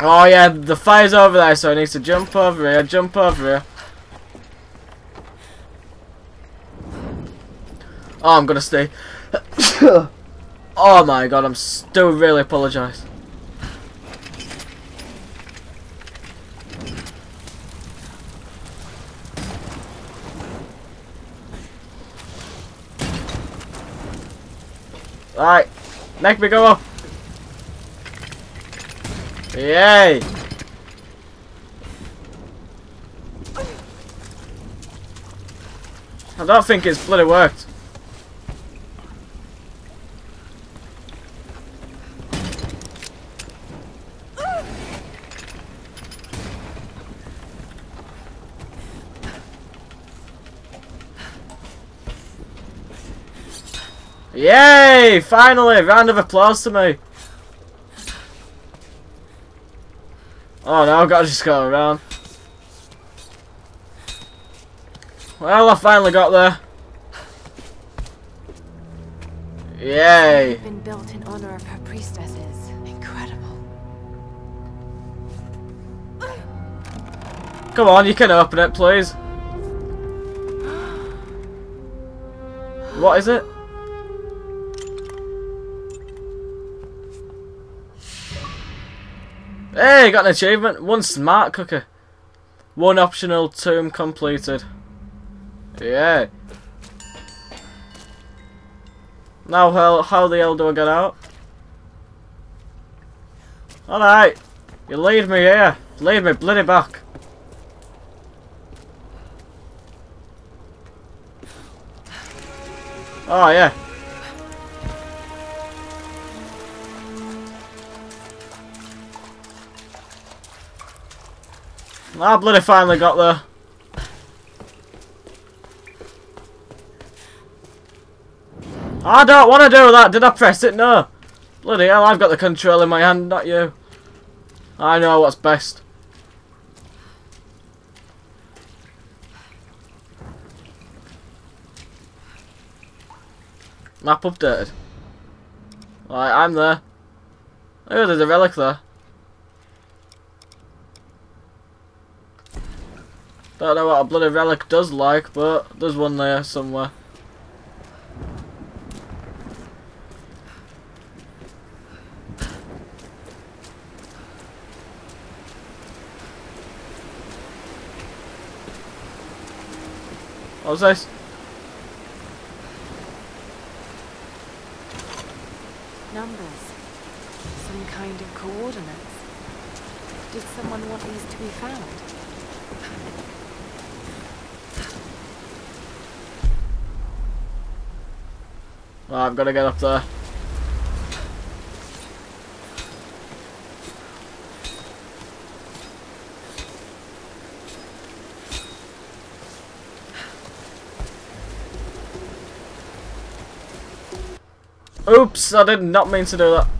Oh yeah, the fire's over there, so I need to jump over here, jump over here. Oh, I'm gonna stay. oh my god, I'm still really apologise. Alright, make me go up. Yay! I don't think it's bloody worked. Yay! Finally! Round of applause to me. Oh no, I've got to just go around. Well, I finally got there. Yay! Been built in honor of her priestesses. Incredible. Come on, you can open it, please. What is it? Hey, got an achievement. One smart cookie. One optional tomb completed. Yeah. Now how, how the hell do I get out? Alright. You lead me here. Lead me bloody back. Oh yeah. I bloody finally got there. I don't want to do that. Did I press it? No. Bloody hell, I've got the control in my hand, not you. I know what's best. Map updated. Right, I'm there. Oh, there's a relic there. Don't know what a bloody relic does like, but there's one there somewhere. What was this? Numbers. Some kind of coordinates. Did someone want these to be found? Oh, I've got to get up there. Oops, I did not mean to do that.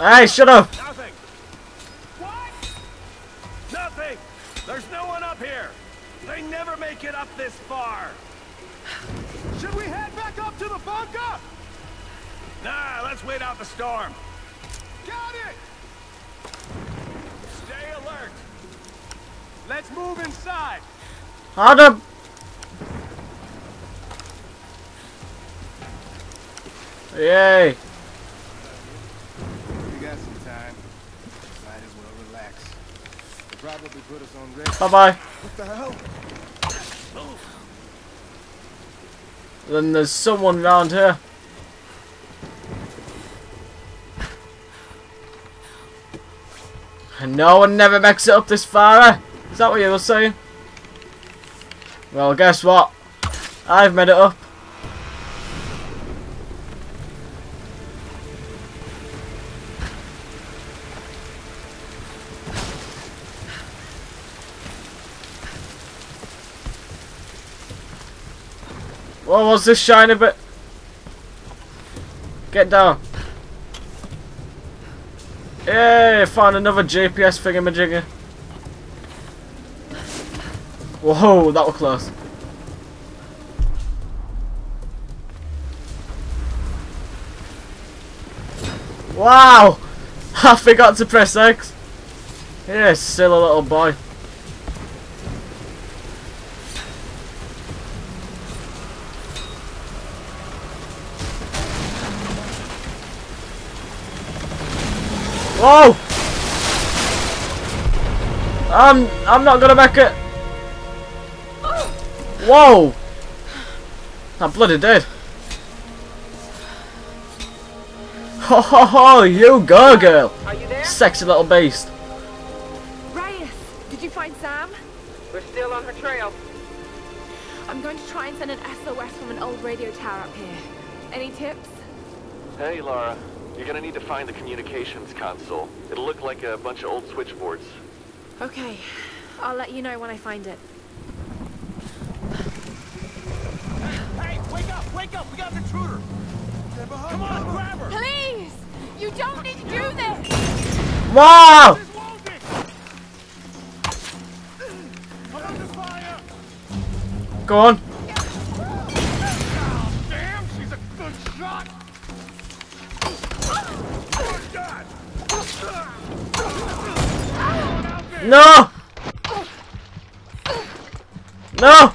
Hey, shut up! Nothing. What? Nothing. There's no one up here. They never make it up this far. Should we head back up to the bunker? Nah, let's wait out the storm. Got it. Stay alert. Let's move inside. How the... Yay! We got some time. Might as well relax. They'll probably put us on rest. Bye bye. What the hell? Then there's someone round here. And no one never makes it up this far, eh? Is that what you were saying? Well, guess what? I've made it up. What was this shiny bit? Get down. Hey, found another GPS thingamajigger. Whoa, that was close. Wow! I forgot to press X. Yeah, silly little boy. Whoa! I'm I'm not gonna make it. Whoa! I'm bloody dead. Ho ho ho! You go, girl. Are you there? Sexy little beast. Reyes, did you find Sam? We're still on her trail. I'm going to try and send an SOS from an old radio tower up here. Any tips? Hey, Lara. You're gonna need to find the communications console. It'll look like a bunch of old switchboards. Okay, I'll let you know when I find it. Hey, wake up! Wake up! We got an intruder! Come on, grab her! Please! You don't need to do this! Wow! She's wounded! I'm fire! Go on. No! No!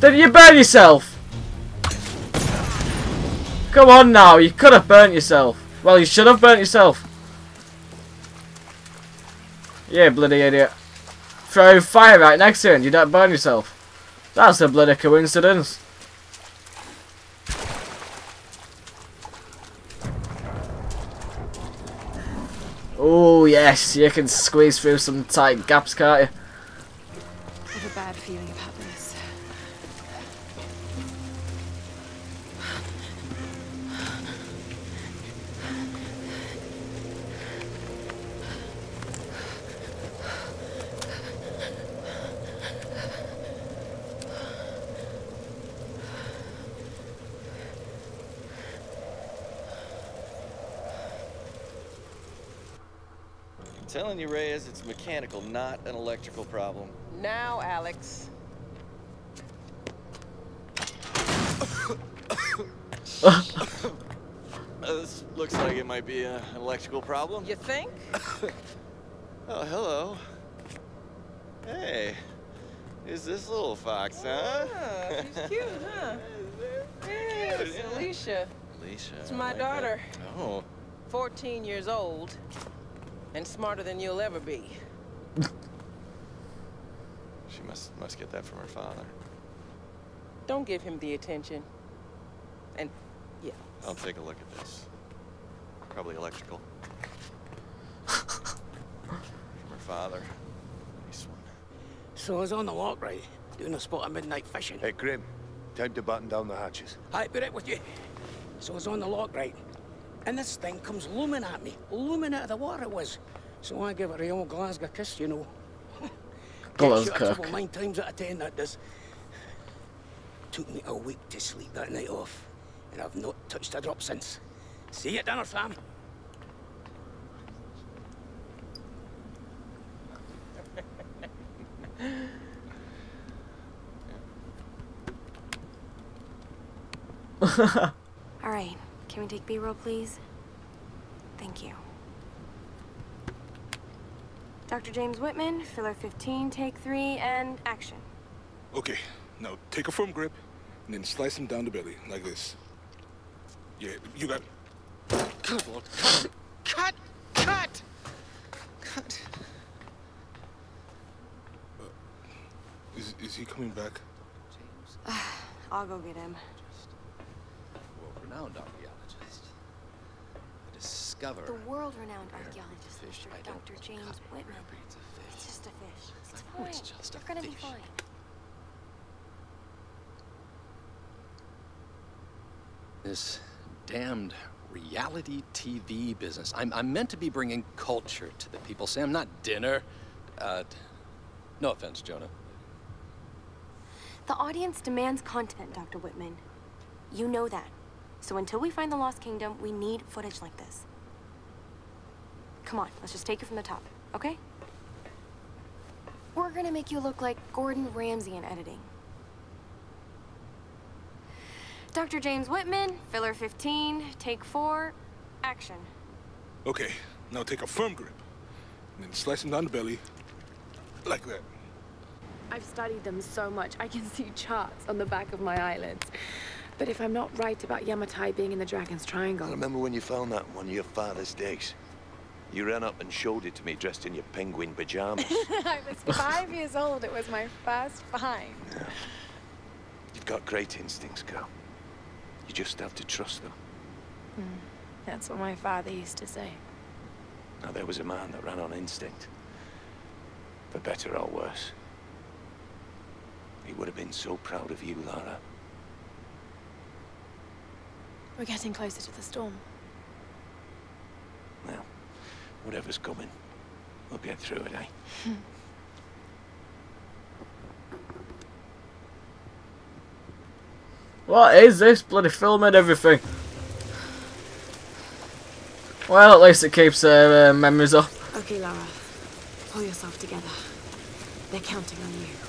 Did you burn yourself? Come on now, you could have burnt yourself. Well, you should have burnt yourself. Yeah, bloody idiot. Throw fire right next to you and you don't burn yourself. That's a bloody coincidence. Oh yes, you can squeeze through some tight gaps, can't you? I have a bad feeling about telling you, Reyes, it's mechanical, not an electrical problem. Now, Alex. Uh, this looks like it might be uh, an electrical problem. You think? Oh, hello. Hey, is this little fox, huh? Ah, she's cute, huh? Yes, Alicia. Alicia. It's my like daughter. that. Oh, 14 years old and smarter than you'll ever be. she must must get that from her father. Don't give him the attention. And, yeah. I'll take a look at this. Probably electrical. from her father. Nice one. So I was on the lock, right? Doing a spot of midnight fishing. Hey, Grim. Time to button down the hatches. I put it with you. So I was on the lock, right? And this thing comes looming at me. Looming out of the water it was. So I give it a old Glasgow kiss, you know. Gets you out of Glasgow. trouble nine times out of ten, that does. Took me a week to sleep that night off. And I've not touched a drop since. See you at dinner, Sam. All right, can we take B-roll, please? Thank you. Dr. James Whitman, filler 15, take three, and action. Okay, now take a firm grip and then slice him down the belly like this. Yeah, you got. Good lord. Cut! Cut! Cut! Cut! Uh, is, is he coming back? I'll go get him. world-renowned archaeologist. A discoverer. The world-renowned archaeologist, fish. Dr. James Whitman. fish. It's just a fish. It's fine. it's just a You're gonna be fine. This damned reality TV business. I'm, I'm meant to be bringing culture to the people, Sam, not dinner. Uh, No offense, Jonah. The audience demands content, Dr. Whitman. You know that. So until we find the Lost Kingdom, we need footage like this. Come on, let's just take it from the top, okay? We're gonna make you look like Gordon Ramsay in editing. Dr. James Whitman, filler 15, take four, action. Okay, now take a firm grip. And then slice him down the belly. Like that. I've studied them so much, I can see charts on the back of my eyelids. But if I'm not right about Yamatai being in the Dragon's Triangle... I remember when you found that one of your father's days. You ran up and showed it to me dressed in your penguin pajamas. I was five years old. It was my first find. You've got great instincts, girl. You just have to trust them. Hmm. That's what my father used to say. Now, there was a man that ran on instinct. For better or worse. He would have been so proud of you, Lara. We're getting closer to the storm. Well, whatever's coming, we'll get through it, eh? What is this? Bloody film and everything. Well, at least it keeps their uh, memories up. Okay, Lara. Pull yourself together. They're counting on you.